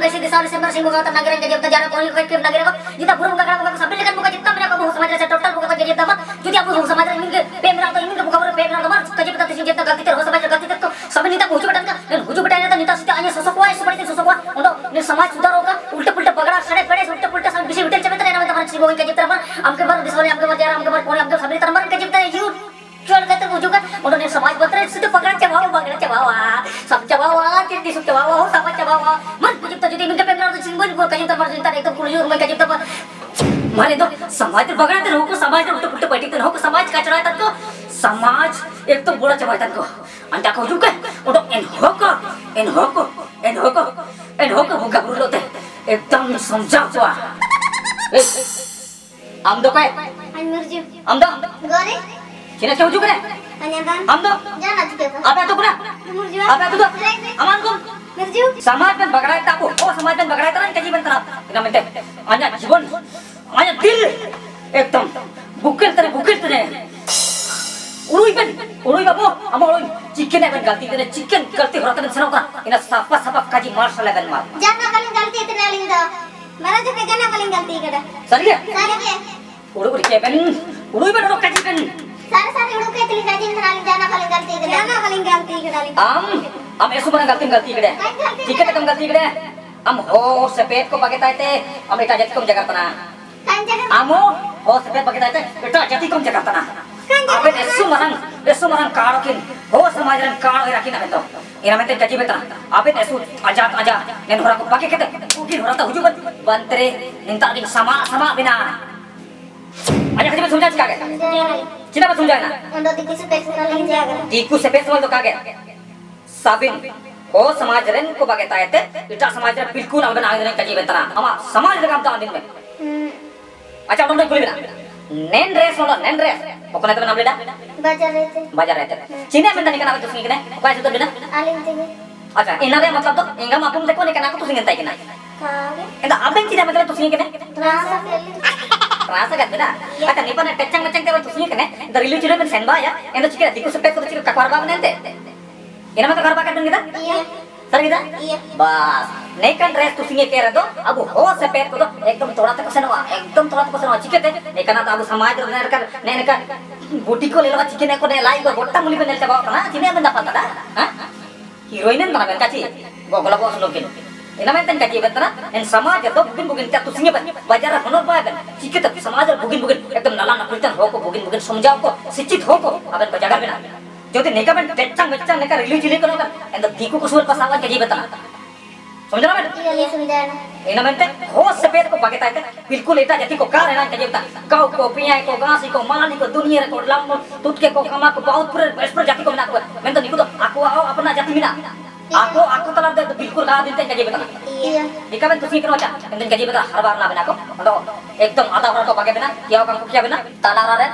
कैसे दिशा से मर सिंह बुका तना गिरन जब तक जाना कोई किम नगरे को जिता बुरु बुका बुका सब लेकिन बुका जितना मेरा को समाज से टोटल बुका के जितना जुदी आप समाज में इनके पे मेरा तो इनके बुका पे मेरा तो मर कजे पता तिसिन जितना गलती हो समाज गलती तो सब नीता हुजु बटन का ने हुजु बटन तो नीता सिता आने ससो को है सुबड़ी ससो को, उनको ने समाज सुधार होगा, उल्टे पुल्टे पगड़ा, सड़े पड़े, उल्टे पुल्टे सब बिसी बिटल चबे ना तो सिंह बुका के जितना हमके मर दिसवाले हमके मर यार हमके मर कोने हमके सब नीता मर के जितना यू चल गए तो हुजु का, उन्होंने समाज बतरे सिद्धे पगड़ा चबाओ पगड़ा चबाओ सब चबाओ तिरती सब चबाओ सब चबाओ को तो ज़िंदा एकदम कुलियो में कहीं तो तो बगड़ा तो को समाज तो पुट्ट पटी तो को समाज कचरा तक को समाज एक तो बुरा चबाय तक को अंता को जुके ओटो एन होको एन होको एन होको एन होको भूखा बुलोते एकदम समझा हुआ हम दो काय Anjir, हम दो goreng, Sini cuma juga deh. tanyakan. Am dong. Jangan juga. Apa itu kuna? Umur juga. Apa itu समाज में बगड़ाए ताको ओ समाज में बगड़ाए तना कजी बन तना इना में आया जीवन आया दिल एकदम बुकेल तने बुकेल तने उड़ुई बन उड़ुई बाबू हम उड़ुई चिकन है बन गलती करे चिकन गलती हो रहा सनो का इना सापा सापा काजी मार साला बन मार Jangan kalian ganti itu naling dah. Mana juga jangan kalian ganti kada. सर ये Sari ke? उड़ु उड़ के बन उड़ुई बन रो काजी बन Sari sari udah ke telinga jin naling jangan kalian ganti kada. Jangan kalian ganti kada naling. हम हम ऐसो बना गलती गलती करे चिकन कम गलती करे हम हो से पेट को बगेता थे हम इटा जति कम जगह तना Kan jangan. Amo, oh sebab bagi tadi, kita jadi kom jaga tanah. Apa esu marang, esu marang karokin, oh samajaran karo irakin apa itu? Ina mente jadi betul. Apa esu ajak aja, nen orang ko pakai kita, mungkin orang tahu juga bantere, minta di sama sama bina. Aja kita समझा कागे Jangan. चिना बस समझा ना Untuk dikisi peks naling jaga. दीकू से पेश तो कागे साबिन। ओ समाज run को बागे तायते इटा समाज रन बिल्कुल अबन आगे रन कजी बेतना अमा समाज रन काम दिन में। Hmm. अच्छा उन्होंने बोली ना नेन रेस होना नेन रेस ओकने तो नाम लेना। Baca itu. बाज़ार रहते। चीने में तनिक ना तो सुनी कने काय से तो बिना। Aling tinggi. अच्छा इना रे मतलब तो इंगा मापुम देखो ने कना को तो सुनी ताई कना Kage. इंदा अबेन चीने मतलब तो सुनी कने kali. rasa kan beda अच्छा निपन टेचंग मचंग ते तो सुनी कने द रिलू चिने में सेनबा या? इंदा चिके दिकु सेपे को चिके ककवार बा नते इना मतलब करबा का dungi Iya. सर गिदा Iya. बस नेकन ड्रेस तो सुनी के रे दो अब हो से पेट को तो एकदम थोड़ा तक सेनवा एकदम थोड़ा तक सेनवा चिके ते नेकना तो अब समाज रे कर ने ने का बूटी को ले लो चिके को ने लाई को गोटा मुली पे ने चबा ना चिने में दापा ता हाँ heroine mana ben kaci? Gogla bos lokin ina men tan kaci betana en samaj to bugin bugin ta tu singe bajar honor ba ben चिके त समाज bugin bugin. एकदम नाला ना कुलतन हो को bugin bugin समझाओ को शिक्षित हो को अबन बजागा बिना जो ज्योति नेका में तो टेट्टा मेट्टा नेका रिलीज़ ज़िले करोगा एंड द दीकू कुसुर पसावा के जी बता समझ रहा मैं ये समझ रहा समझा ना मैंने हो सफ़ेद को पगता है तो बिल्कुल एटा जाति को का रहना के जी बता। काउ को पिया को गांसी को माली को दुनिया को लाम तुत के को कमा को बहुत पूरे बेस्पर जाति को ना को मैं तो निकु तो आको आओ अपना जाति मिला। आको आको तलब दे तो बिल्कुल गा देते के जी बता। निका में तुसी करो चा एंड के जी बता हर बार ना बना को। तो एकदम आधा बार को पगे बिना क्या काम को किया बिना? ताला रे